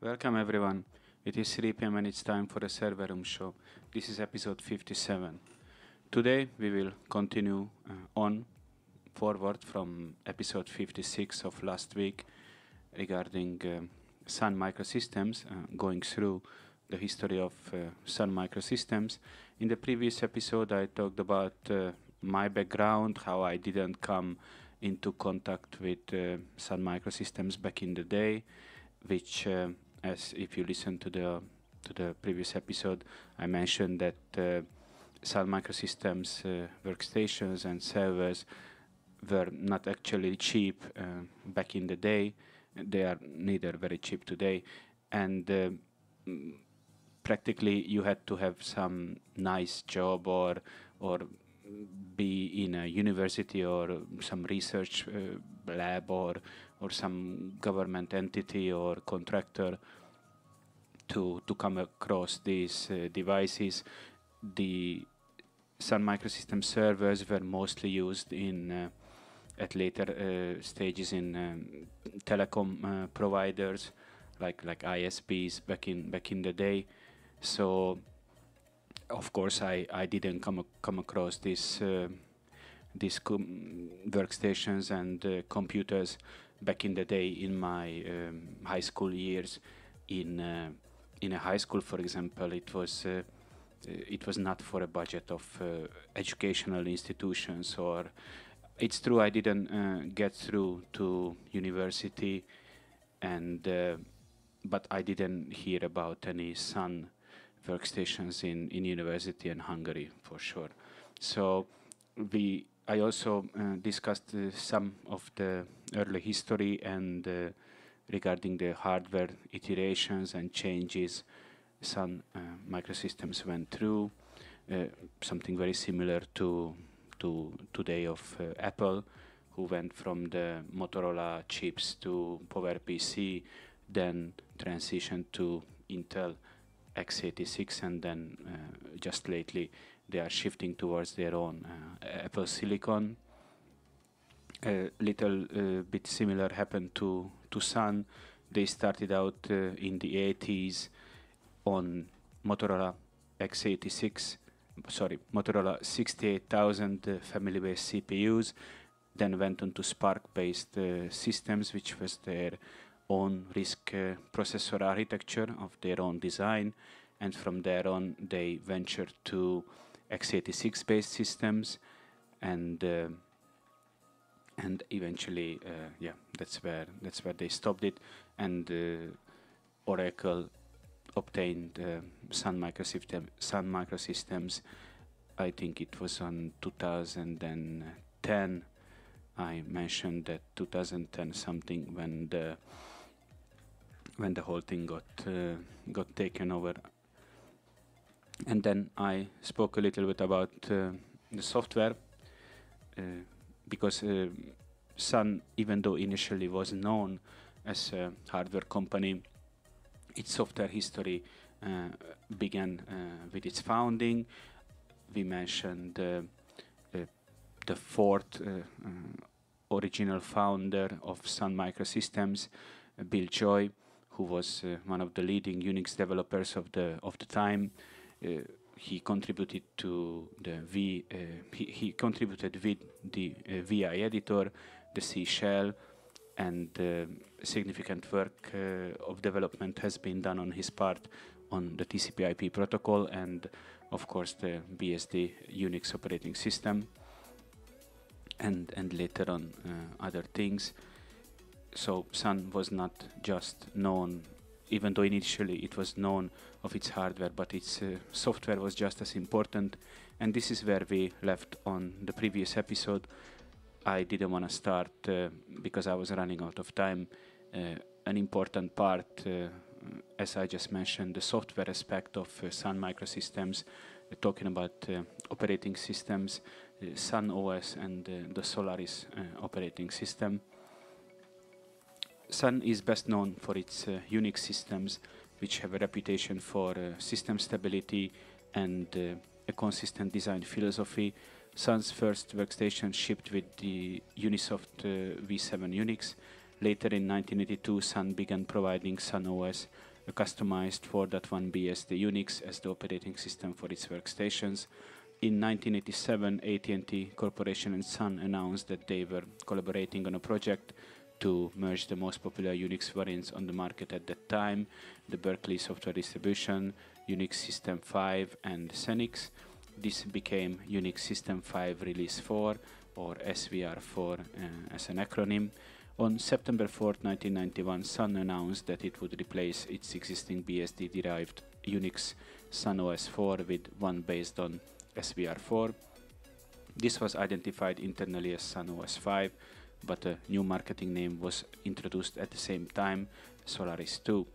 Welcome everyone. It is 3 pm and it's time for the Server Room Show. This is episode 57. Today we will continue uh, on forward from episode 56 of last week regarding uh, Sun Microsystems, uh, going through the history of uh, Sun Microsystems. In the previous episode, I talked about uh, my background, how I didn't come into contact with uh, Sun Microsystems back in the day, which, as if you listen to the to the previous episode, I mentioned that uh, Sun Microsystems workstations and servers were not actually cheap uh, back in the day. They are neither very cheap today, and uh, practically you had to have some nice job or or be in a university or some research uh, lab or or some government entity or contractor to to come across these uh, devices. The Sun Microsystems servers were mostly used in uh, at later uh, stages in um, telecom uh, providers like like ISPs back in back in the day. So of course I, I didn't come come across this uh, these workstations and uh, computers back in the day in my um, high school years. In uh, in a high school for example it was uh, it was not for a budget of uh, educational institutions or it's true I didn't uh, get through to university, and uh, but I didn't hear about any Sun workstations in in university and Hungary for sure. So we I also uh, discussed uh, some of the early history and uh, regarding the hardware iterations and changes Sun uh, microsystems went through. something very similar to to today of uh, Apple, who went from the Motorola chips to PowerPC, then transitioned to Intel x86, and then uh, just lately they are shifting towards their own uh, Apple Silicon. A little uh, bit similar happened to to Sun. They started out in the 80s on Motorola x86 sorry, Motorola 68000 uh, family-based CPUs, then went on to SPARC-based uh, systems, which was their own RISC uh, processor architecture of their own design, and from there on they ventured to x86-based systems, and uh, and eventually, uh, yeah, that's where that's where they stopped it, and uh, Oracle obtained uh, Sun Microsystem, Sun Microsystems. I think it was on 2010. I mentioned that 2010 something when the when the whole thing got uh, got taken over. And then I spoke a little bit about uh, the software uh, because uh, Sun, even though initially was known as a hardware company, its software history uh, began with its founding. We mentioned the fourth original founder of Sun Microsystems, Bill Joy, who was one of the leading Unix developers of the of the time he contributed to the V. Uh, he, he, contributed with the uh, VI editor, the C shell, and uh, significant work uh, of development has been done on his part on the TCP/IP protocol and, of course, the BSD Unix operating system, and and later on uh, other things. So Sun was not just known, even though initially it was known of its hardware, but its uh, software was just as important. And this is where we left on the previous episode I didn't want to start uh, because I was running out of time. Uh, an important part, uh, as I just mentioned, the software aspect of Sun Microsystems, talking about operating systems, Sun OS and the Solaris operating system. Sun is best known for its uh, Unix systems, which have a reputation for uh, system stability and uh, a consistent design philosophy Sun's first workstation shipped with the Unisoft uh, V7 Unix, Later in 1982, Sun began providing Sun OS, a customized 4.1 BSD Unix as the operating system for its workstations. In 1987, AT&T Corporation and Sun announced that they were collaborating on a project to merge the most popular Unix variants on the market at that time, the Berkeley Software Distribution, Unix System 5 and Xenix. This became Unix System 5 Release 4 or SVR4 uh, as an acronym. On September 4, 1991, Sun announced that it would replace its existing BSD-derived Unix Sun OS 4 with one based on SVR4. This was identified internally as Sun OS 5 but a new marketing name was introduced at the same time, Solaris 2.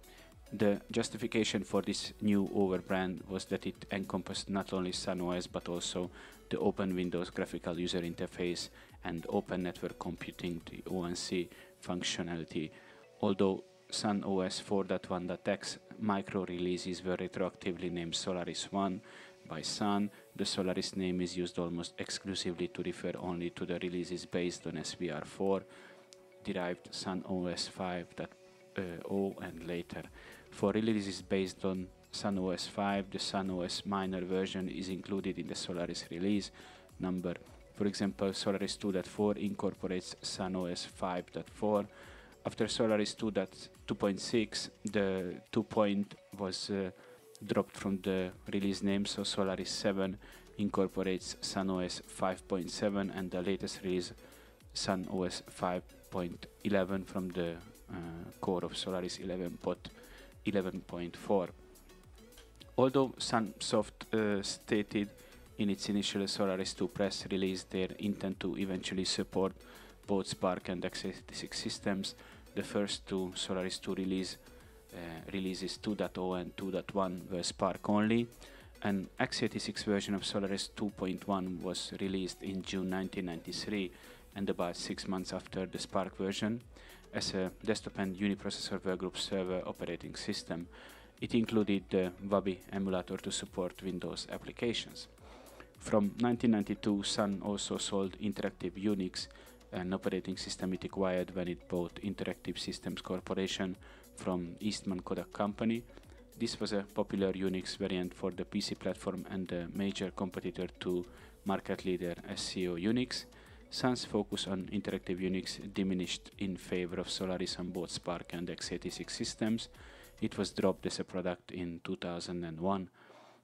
The justification for this new overbrand was that it encompassed not only SunOS but also the Open Windows graphical user interface and Open Network Computing, the ONC functionality. Although Sun OS 4.1.x micro releases were retroactively named Solaris 1 by Sun, the Solaris name is used almost exclusively to refer only to the releases based on SVR4, derived Sun OS 5.0 and later. For releases based on Sun OS 5, the Sun OS minor version is included in the Solaris release number. For example, Solaris 2.4 incorporates Sun OS 5.4. After Solaris 2.6, the 2 point was uh, dropped from the release name, so Solaris 7 incorporates SunOS 5.7 and the latest release SunOS 5.11 from the uh, core of Solaris 11.4. Although Sunsoft uh, stated in its initial Solaris 2 press release their intent to eventually support both SPARC and x86 systems, the first two Solaris 2 release Uh, releases 2.0 and 2.1 were SPARC only. An x86 version of Solaris 2.1 was released in June 1993 and about six months after the SPARC version as a desktop and uniprocessor workgroup server operating system. It included the Wabi emulator to support Windows applications. From 1992, Sun also sold Interactive Unix, an operating system it acquired when it bought Interactive Systems Corporation from Eastman Kodak Company. This was a popular Unix variant for the PC platform and a major competitor to market leader SCO Unix. Sun's focus on interactive Unix diminished in favor of Solaris on both SPARC and x86 systems. It was dropped as a product in 2001.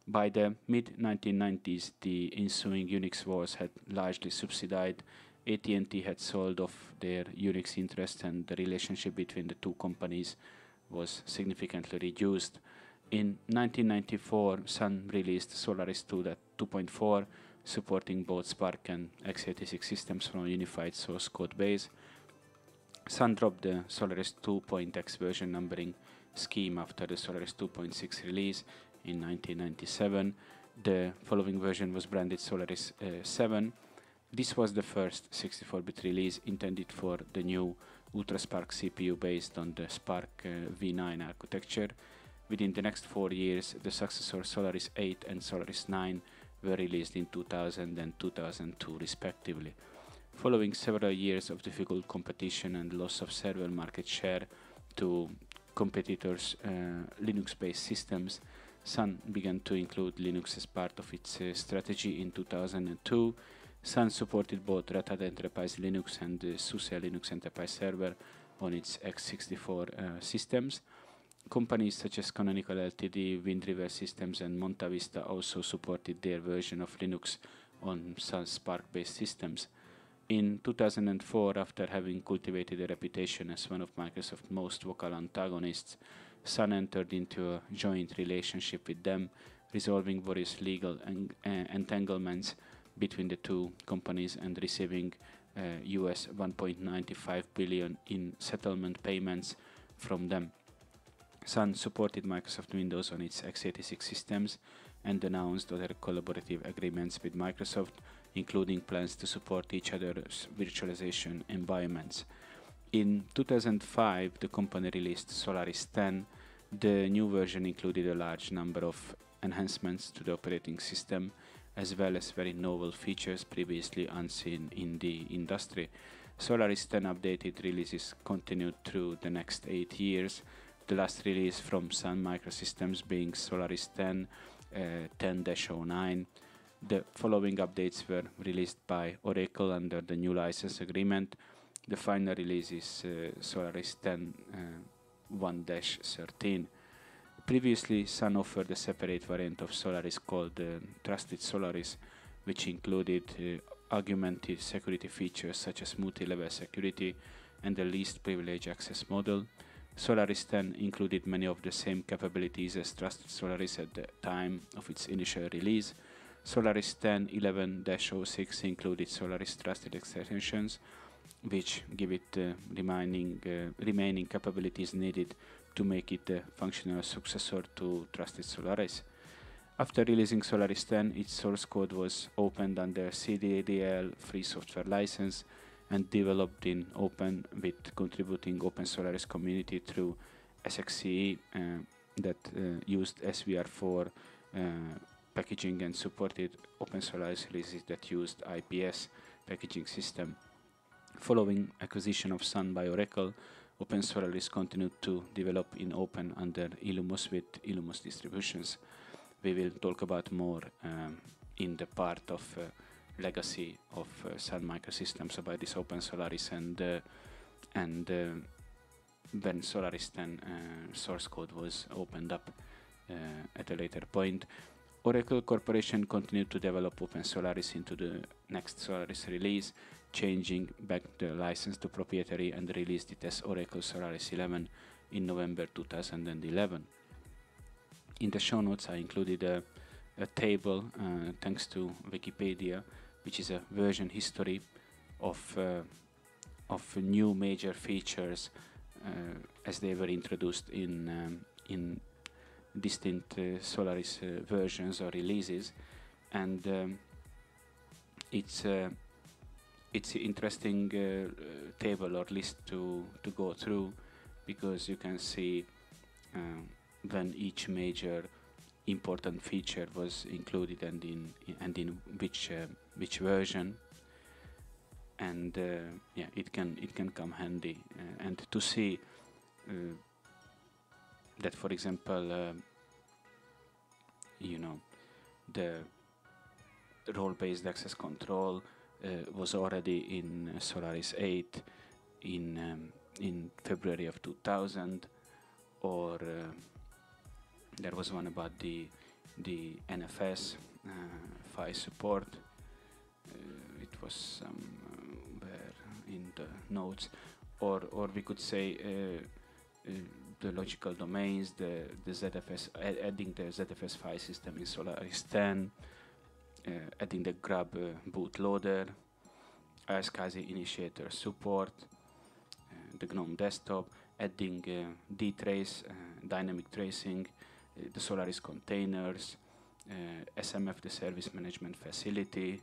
By the mid 1990s, the ensuing Unix wars had largely subsided. AT&T had sold off their Unix interest, and the relationship between the two companies was significantly reduced. In 1994, Sun released Solaris 2.4, supporting both SPARC and x86 systems from a unified source code base. Sun dropped the Solaris 2.x version numbering scheme after the Solaris 2.6 release in 1997. The following version was branded Solaris uh, 7. This was the first 64-bit release intended for the new UltraSPARC CPU based on the SPARC uh, V9 architecture. Within the next four years, the successor Solaris 8 and Solaris 9 were released in 2000 and 2002 respectively. Following several years of difficult competition and loss of server market share to competitors' uh, Linux-based systems, Sun began to include Linux as part of its uh, strategy in 2002 Sun supported both Red Hat Enterprise Linux and the SUSE Linux Enterprise Server on its x64 uh, systems. Companies such as Canonical Ltd, Wind River Systems, and MontaVista also supported their version of Linux on Sun SPARC-based systems. In 2004, after having cultivated a reputation as one of Microsoft's most vocal antagonists, Sun entered into a joint relationship with them, resolving various legal uh, entanglements between the two companies and receiving uh, US 1.95 billion in settlement payments from them. Sun supported Microsoft Windows on its x86 systems and announced other collaborative agreements with Microsoft, including plans to support each other's virtualization environments. In 2005, the company released Solaris 10. The new version included a large number of enhancements to the operating system, as well as very novel features previously unseen in the industry. Solaris 10 updated releases continued through the next eight years. The last release from Sun Microsystems being Solaris 10 uh, 10-09. The following updates were released by Oracle under the new license agreement. The final release is uh, Solaris 10 uh, 1-13. Previously, Sun offered a separate variant of Solaris called uh, Trusted Solaris, which included uh, augmented security features such as multi-level security and the least privilege access model. Solaris 10 included many of the same capabilities as Trusted Solaris at the time of its initial release. Solaris 10 11-06 included Solaris Trusted extensions, which give it the remaining, uh, remaining capabilities needed to make it a functional successor to Trusted Solaris. After releasing Solaris 10, its source code was opened under CDDL free software license and developed in open with contributing Open Solaris community through SXCE uh, that uh, used SVR4 uh, packaging and supported Open Solaris releases that used IPS packaging system. Following acquisition of Sun by Oracle, Open Solaris continued to develop in open under Illumos with Illumos distributions. We will talk about more um, in the part of uh, legacy of uh, Sun Microsystems about this Open Solaris and uh, and uh, when Solaris 10 uh, source code was opened up uh, at a later point. Oracle Corporation continued to develop Open Solaris into the next Solaris release, changing back the license to proprietary and released it as Oracle Solaris 11 in November 2011. In the show notes, I included a, a table uh, thanks to Wikipedia, which is a version history of uh, of new major features uh, as they were introduced in um, in distinct uh, Solaris uh, versions or releases, and um, it's uh, it's interesting uh, table or list to to go through because you can see um, when each major important feature was included and in and in which uh, which version. And uh, yeah it can it can come handy. Uh, and to see that for example uh, you know the role-based access control uh, was already in Solaris 8 in um, in February of 2000 or uh, there was one about the the NFS uh, file support. Uh, it was somewhere in the notes. Or or we could say uh, the logical domains, the, the ZFS, adding the ZFS file system in Solaris 10, uh, adding the grub uh, bootloader, iSCSI initiator support, uh, the GNOME desktop, adding uh, dtrace, dynamic tracing, the Solaris containers, SMF, the service management facility,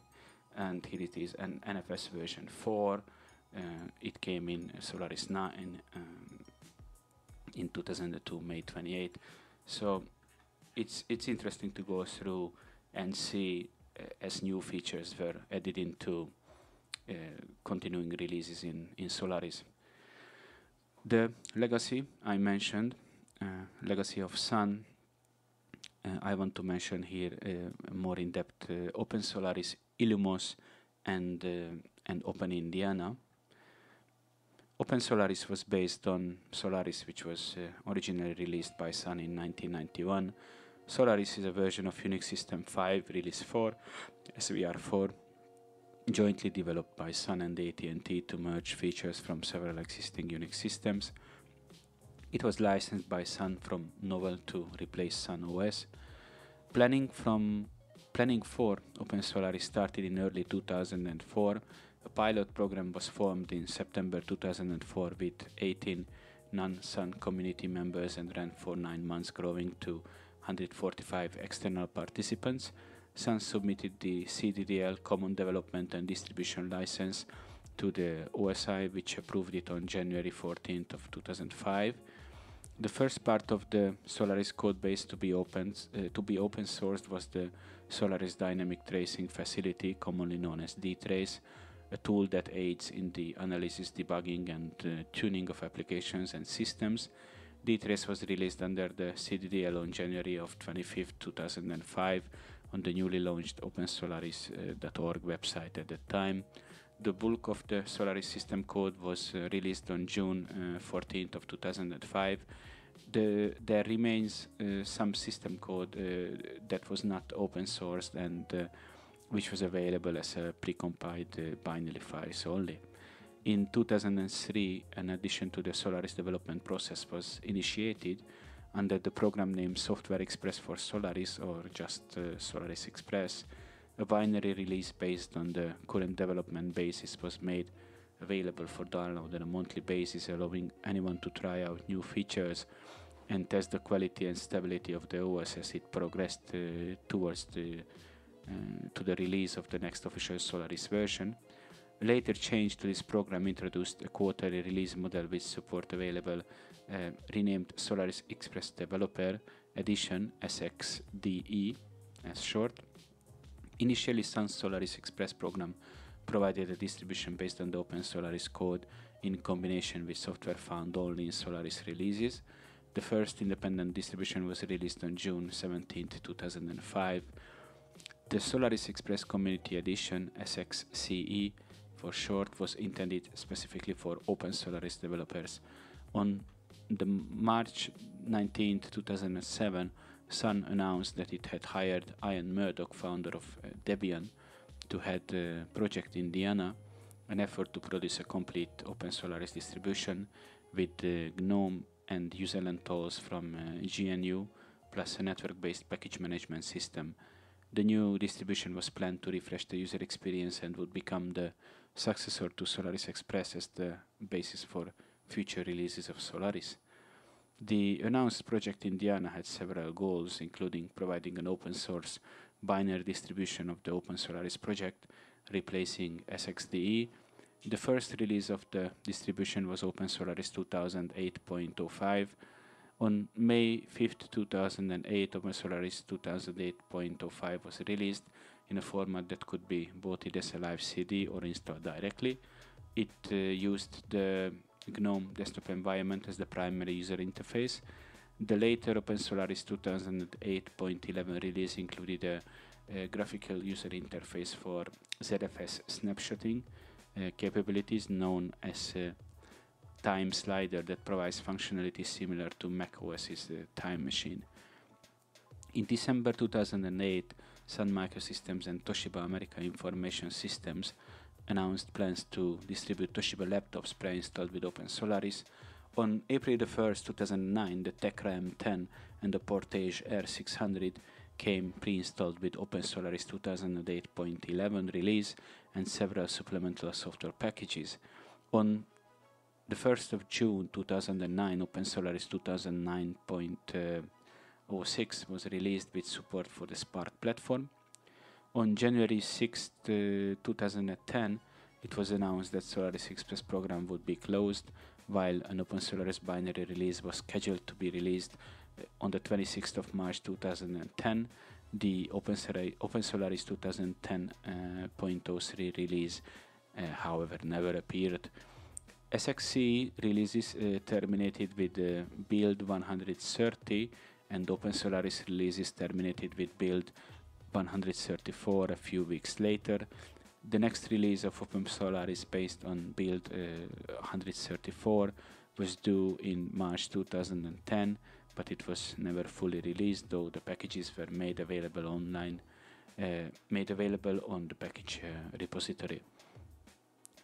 and here it is, an NFS version 4. it came in Solaris 9. Um, in 2002, May 28. So it's it's interesting to go through and see uh, as new features were added into uh, continuing releases in, in Solaris. The legacy I mentioned, uh, legacy of Sun, uh, I want to mention here uh, more in depth uh, Open Solaris, Illumos, and and Open Indiana. Open Solaris was based on Solaris, which was uh, originally released by Sun in 1991. Solaris is a version of Unix System 5, Release 4, SVR4, jointly developed by Sun and AT&T to merge features from several existing Unix systems. It was licensed by Sun from Novell to replace Sun OS. Planning from planning for Open Solaris started in early 2004 a pilot program was formed in September 2004 with 18 non-Sun community members and ran for nine months, growing to 145 external participants. Sun submitted the CDDL Common Development and Distribution License to the OSI, which approved it on January 14th of 2005. The first part of the Solaris code base to be open uh, to be open sourced was the Solaris Dynamic Tracing Facility, commonly known as dtrace, a tool that aids in the analysis, debugging, and uh, tuning of applications and systems. dtrace was released under the CDDL on January of 25th, 2005 on the newly launched OpenSolaris.org website at that time. The bulk of the Solaris system code was uh, released on June uh, 14th of 2005. The, there remains uh, some system code uh, that was not open sourced and uh, which was available as a precompiled uh, binary files only. In 2003, an addition to the Solaris development process was initiated under the program name Software Express for Solaris or just uh, Solaris Express. A binary release based on the current development basis was made available for download on a monthly basis, allowing anyone to try out new features and test the quality and stability of the OS as it progressed uh, towards the to the release of the next official Solaris version. Later change to this program introduced a quarterly release model with support available, uh, renamed Solaris Express Developer Edition SXDE as short. Initially, Sun Solaris Express program provided a distribution based on the Open Solaris code in combination with software found only in Solaris releases. The first independent distribution was released on June 17, 2005. The Solaris Express Community Edition, SXCE for short, was intended specifically for Open Solaris developers. On the March 19, 2007, Sun announced that it had hired Ian Murdock, founder of uh, Debian, to head the project Indiana, an effort to produce a complete Open Solaris distribution with GNOME and userland tools from uh, GNU, plus a network-based package management system. The new distribution was planned to refresh the user experience and would become the successor to Solaris Express as the basis for future releases of Solaris. The announced project Indiana had several goals, including providing an open source binary distribution of the Open Solaris project, replacing SXDE. The first release of the distribution was Open Solaris 2008.05. On May 5th, 2008, Open Solaris 2008.05 was released in a format that could be bought as a live CD or installed directly. It uh, used the GNOME desktop environment as the primary user interface. The later Open Solaris 2008.11 release included a, a, graphical user interface for ZFS snapshotting uh, capabilities known as a time slider that provides functionality similar to macOS's uh, time machine. In December 2008, Sun Microsystems and Toshiba America Information Systems announced plans to distribute Toshiba laptops pre-installed with OpenSolaris. On April 1, 2009, the Tecra M10 and the Portege R600 came pre-installed with OpenSolaris 2008.11 release and several supplemental software packages. On the 1st of June 2009, OpenSolaris 2009.06 was released with support for the SPARC platform. On January 6, uh, 2010, it was announced that Solaris Express program would be closed, while an OpenSolaris binary release was scheduled to be released uh, on the 26th of March 2010. The OpenSolaris, Open 2010.03 uh, release, uh, however, never appeared. SXC releases uh, terminated with uh, build 130 and OpenSolaris releases terminated with build 134 a few weeks later. The next release of OpenSolaris based on build uh, 134 was due in March 2010, but it was never fully released, though the packages were made available online, uh, made available on the package uh, repository.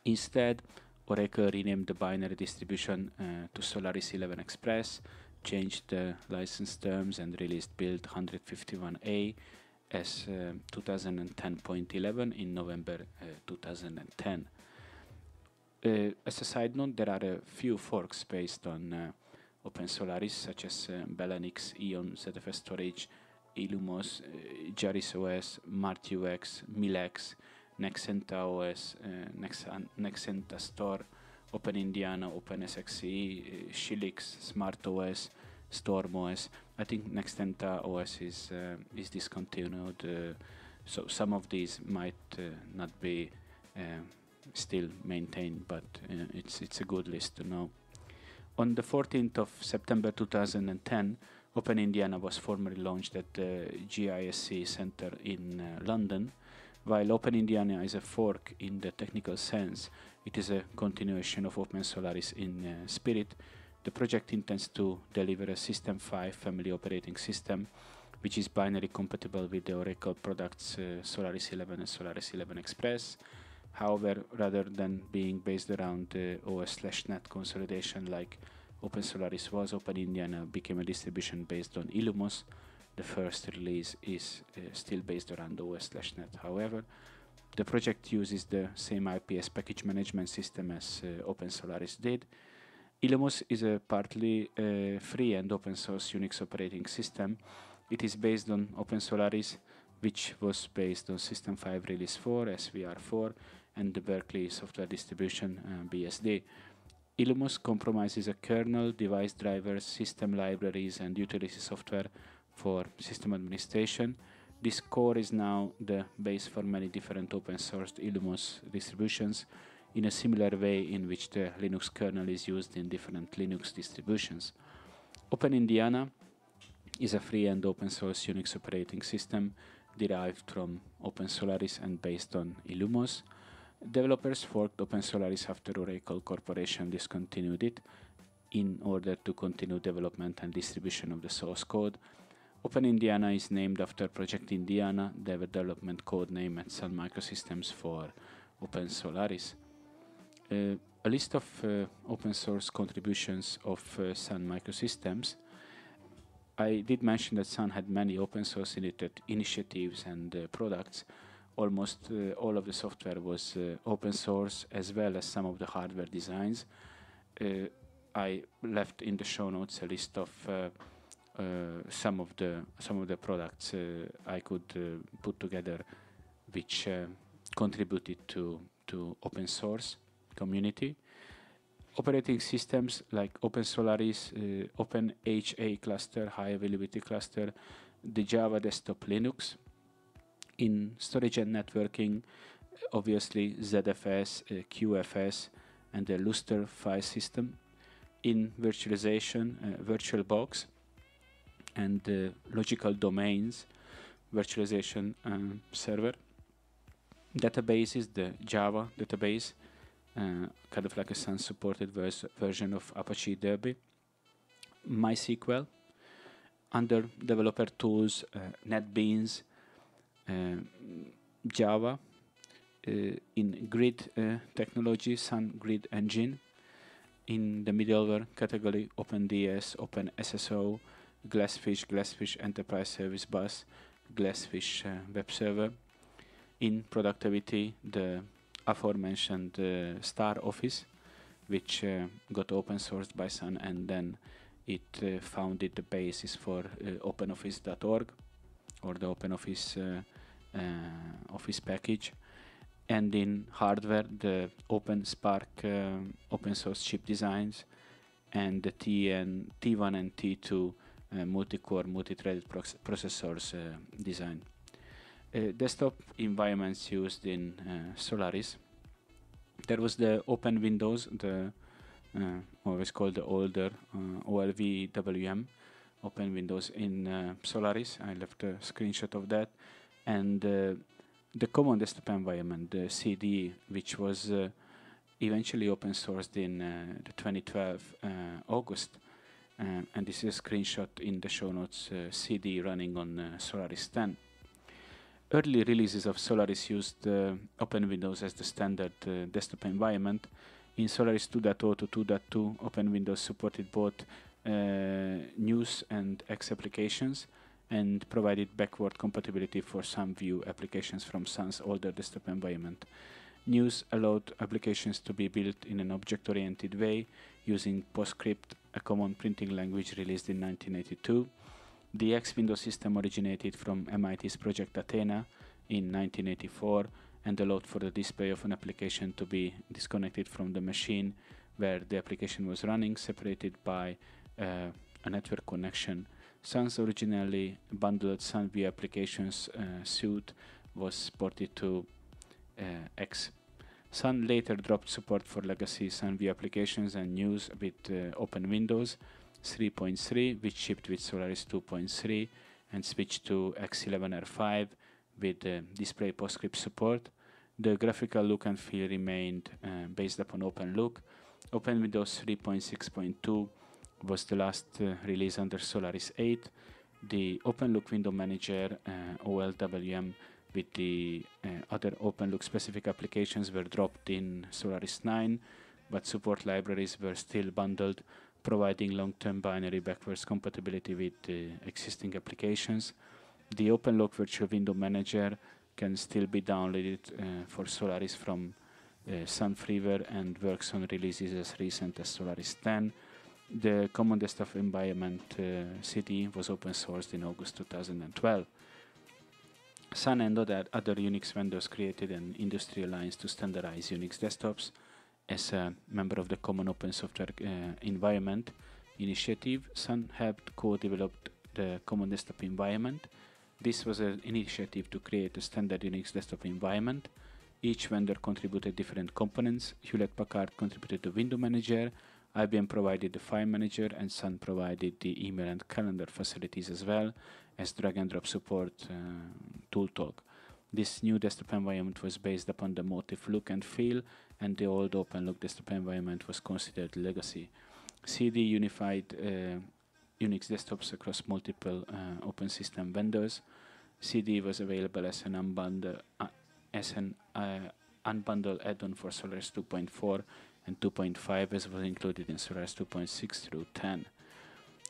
Instead, Oracle renamed the binary distribution uh, to Solaris 11 Express, changed the license terms, and released build 151A as 2010.11 uh, in November uh, 2010. Uh, as a side note, there are a few forks based on Open Solaris, such as BeleniX, Eon, ZFS Storage, Illumos, Jaris OS, MartUX, MilaX, Nexenta OS, eh, Nexenta Store, Open Indiana, OpenSXE, eh, Schillix, SmartOS, StormOS. I think Nexenta OS is uh, is discontinued, so some of these might not be still maintained, but it's it's a good list to know. On the 14th of September 2010, Open Indiana was formally launched at the JISC Center in uh, London. While Open Indiana is a fork in the technical sense, it is a continuation of Open Solaris in uh, spirit. The project intends to deliver a System 5 family operating system which is binary compatible with the Oracle products uh, Solaris 11 and Solaris 11 Express. However, rather than being based around the OS/NET consolidation like Open Solaris was, Open Indiana became a distribution based on Illumos. The first release is uh, still based around OS/NET. However, the project uses the same IPS package management system as uh, Open Solaris did. Illumos is a partly uh, free and open source Unix operating system it is based on OpenSolaris, which was based on System 5 Release 4, SVR4, and the Berkeley software distribution, uh, BSD. Illumos compromises a kernel, device drivers, system libraries, and utility software for system administration. This core is now the base for many different open source Illumos distributions in a similar way in which the Linux kernel is used in different Linux distributions. Open Indiana is a free and open source Unix operating system derived from Open Solaris and based on Illumos. Developers forked Open Solaris after Oracle Corporation discontinued it in order to continue development and distribution of the source code. Open Indiana is named after Project Indiana, the development code name at Sun Microsystems for Open Solaris. Uh, a list of uh, open source contributions of uh, Sun Microsystems I did mention that Sun had many open source initiatives and uh, products. Almost uh, all of the software was uh, open source as well as some of the hardware designs. I left in the show notes a list of some of the some of the products I could put together, which contributed to to open source community operating systems like Open Solaris, uh, Open HA cluster, high availability cluster, the Java desktop Linux. In storage and networking, obviously ZFS, uh, QFS, and the Lustre file system. In virtualization, uh, VirtualBox, and logical domains, virtualization um, server. Databases, the Java database, uh, kind of like a Sun supported vers version of Apache Derby. MySQL, under developer tools, uh, NetBeans, uh, Java, uh, in grid uh, technology, Sun Grid Engine, in the middleware category, OpenDS, OpenSSO, Glassfish, Glassfish Enterprise Service Bus, Glassfish uh, Web Server. In productivity, the aforementioned uh, Star Office, which uh, got open sourced by Sun, and then it uh, founded the basis for OpenOffice.org or the OpenOffice Office package. And in hardware, the OpenSPARC open source chip designs and the TN, T1 and T2 uh, multi-core, multi-threaded processors uh, design. Uh, desktop environments used in uh, Solaris. There was the Open Windows, the uh, always called the older OLV WM, Open Windows in Solaris. I left a screenshot of that, and the common desktop environment, the CD, which was eventually open sourced in uh, the 2012 uh, August. Um, and this is a screenshot in the show notes uh, CD running on Solaris 10 early releases of Solaris used uh, Open Windows as the standard uh, desktop environment. In Solaris 2.0 to 2.2, Open Windows supported both uh, NeWS and X applications and provided backward compatibility for SunView applications from Sun's older desktop environment. NeWS allowed applications to be built in an object-oriented way using PostScript, a common printing language released in 1982. The X Window system originated from MIT's Project Athena in 1984 and allowed for the display of an application to be disconnected from the machine where the application was running, separated by uh, a network connection. Sun's originally bundled SunView applications uh, suite was ported to uh, X. Sun later dropped support for legacy SunView applications and NeWS with uh, Open Windows 3.3, which shipped with Solaris 2.3, and switched to X11R5 with uh, display PostScript support. The graphical look and feel remained uh, based upon OpenLook. Open Windows 3.6.2 was the last uh, release under Solaris 8. The OpenLook window manager uh, OLWM with the uh, other OpenLook specific applications were dropped in Solaris 9, but support libraries were still bundled, providing long-term binary backwards compatibility with existing applications. The OpenLook virtual window manager can still be downloaded uh, for Solaris from uh, Sunfreeware and works on releases as recent as Solaris 10. The Common Desktop Environment uh, CD was open sourced in August 2012. Sun and other, other Unix vendors created an industry alliance to standardize Unix desktops. As a member of the Common Open Software uh, Environment initiative, Sun helped co-develop the Common Desktop Environment. This was an initiative to create a standard Unix desktop environment. Each vendor contributed different components. Hewlett-Packard contributed the window manager, IBM provided the file manager, and Sun provided the email and calendar facilities as well as drag and drop support uh, ToolTalk. This new desktop environment was based upon the Motif look and feel, and the old OpenLook desktop environment was considered legacy. CD unified uh, Unix desktops across multiple uh, open system vendors. CD was available as an unbundled, uh, as an uh, unbundled add-on for Solaris 2.4 and 2.5 as was included in Solaris 2.6 through 10.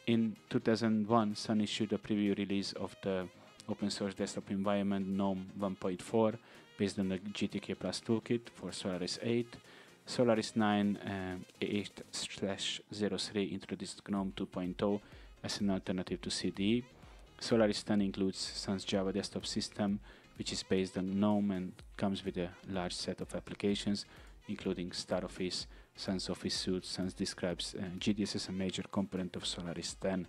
In 2001, Sun issued a preview release of the open source desktop environment GNOME 1.4 based on the GTK Plus toolkit for Solaris 8. Solaris 9 uh, 8/03 introduced GNOME 2.0 as an alternative to CD. Solaris 10 includes Sun's Java desktop system, which is based on GNOME and comes with a large set of applications, including StarOffice, Sun's Office Suite. Suns describes uh, GDS as a major component of Solaris 10.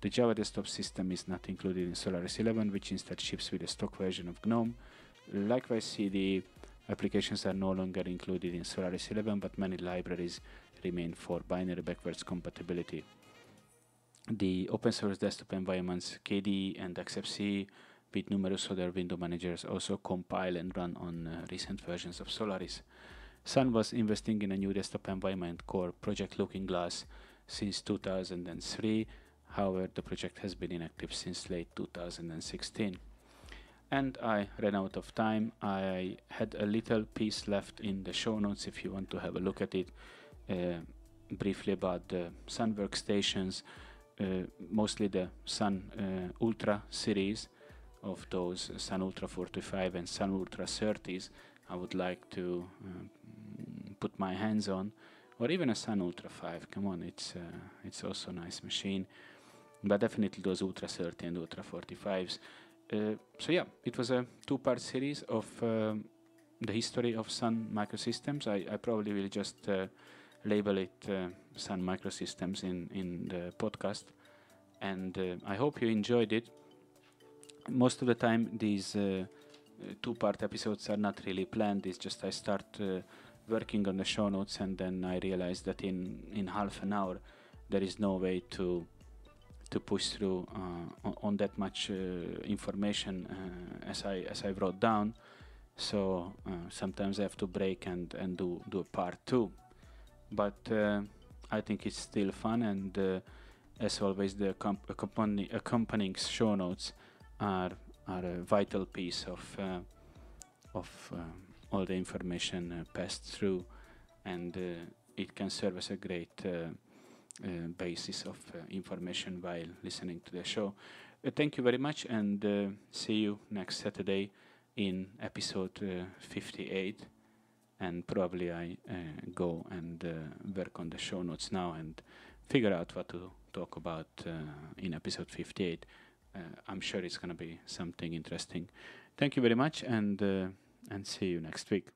The Java desktop system is not included in Solaris 11, which instead ships with a stock version of GNOME. Likewise, CD applications are no longer included in Solaris 11, but many libraries remain for binary backwards compatibility. The open source desktop environments KDE and XFCE with numerous other window managers also compile and run on uh, recent versions of Solaris. Sun was investing in a new desktop environment called Project Looking Glass since 2003. However, the project has been inactive since late 2016. And I ran out of time. I had a little piece left in the show notes if you want to have a look at it. Uh, briefly about the Sun workstations, uh, mostly the Sun uh, Ultra series of those Sun Ultra 45 and Sun Ultra 30s. I would like to uh, put my hands on, or even a Sun Ultra 5. Come on, it's uh, it's also a nice machine, but definitely those Ultra 30 and Ultra 45s. Uh, so yeah, it was a two-part series of um, the history of Sun Microsystems. I, I probably will just uh, label it uh, Sun Microsystems in in the podcast, and uh, I hope you enjoyed it. Most of the time, these uh, two-part episodes are not really planned. It's just I start working on the show notes and then I realized that in in half an hour there is no way to to push through uh, on, that much uh, information uh, as I as I wrote down. So uh, sometimes I have to break and and do do a part two, but uh, I think it's still fun and uh, as always the accompany accompanying show notes are are a vital piece of of all the information uh, passed through and uh, it can serve as a great uh, basis of information while listening to the show. thank you very much and see you next Saturday in episode 58 and probably I uh, go and uh, work on the show notes now and figure out what to talk about uh, in episode 58. I'm sure it's going to be something interesting. Thank you very much and and see you next week.